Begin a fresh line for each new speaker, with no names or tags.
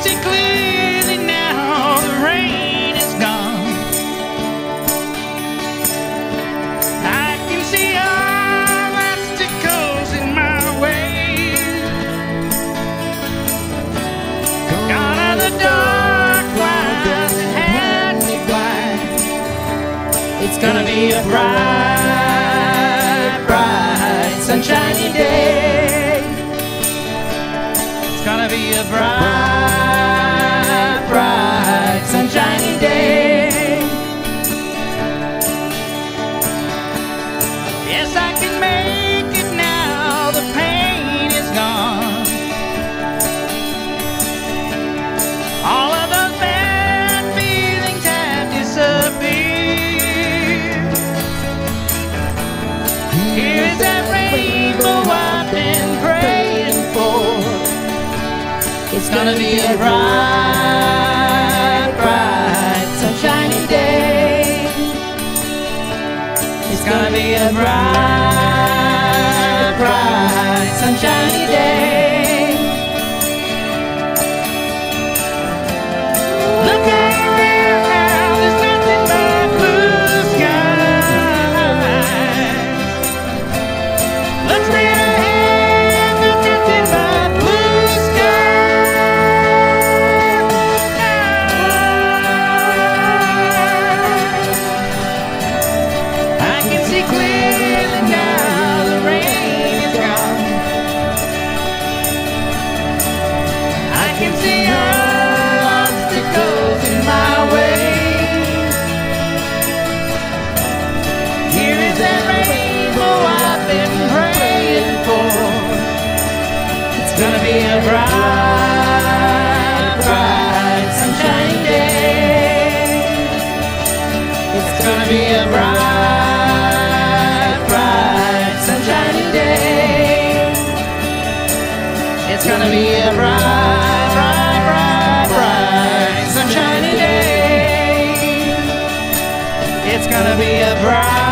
clearly now the rain is gone. I can see all obstacles in my way. Gone are the dark clouds. It's gonna be a bright, bright, sunshiny day. It's gonna be a bright, It's gonna be a bright, gonna be a bright, bright, sunshiny day. Gonna be a bright,